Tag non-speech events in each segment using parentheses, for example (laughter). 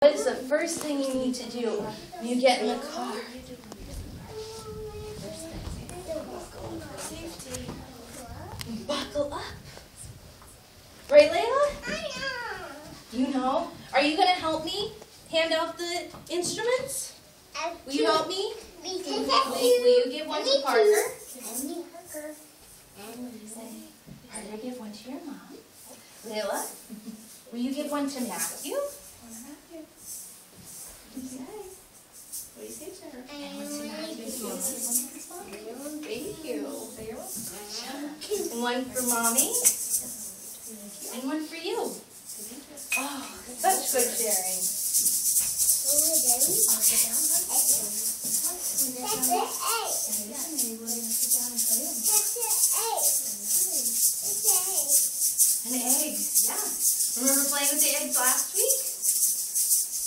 What is the first thing you need to do when you get in the car? Buckle up. Right, Layla? I know. You know. Are you going to help me hand out the instruments? Will you help me? Will, will you give one to Parker? Parker, give one to your mom. Layla, will you give one to Matthew? What do you say, one to Matthew's mom. Thank you. One for mommy. And one for you. Oh, such good sharing. An egg, yeah. Remember playing with the eggs last week?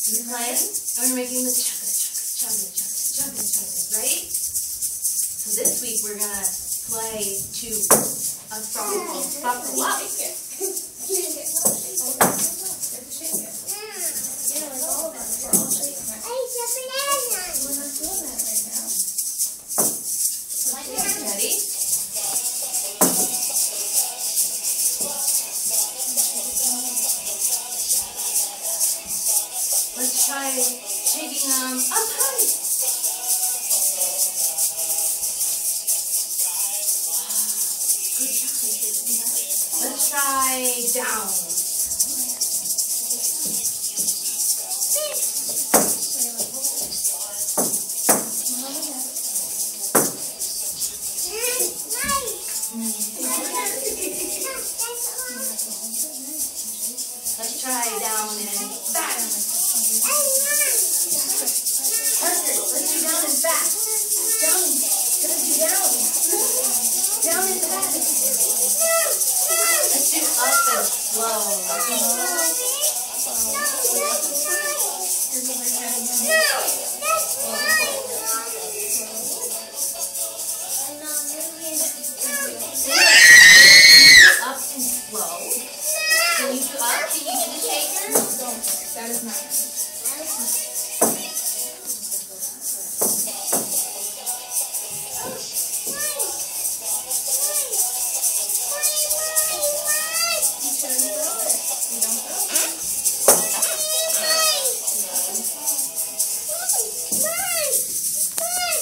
Were playing, and we were making the chocolate, chocolate, chocolate, chocolate, chocolate, right? So this week we're gonna play to a song called Buckle Up. (laughs) (laughs) Try taking um up high. Good job. Let's try down. Let's try down and back. Down, gonna do down. Down and back. Let's do up and slow. Up and slow. Can you do up? Can you do the shaker? That is not.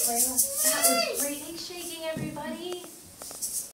That was shaking everybody.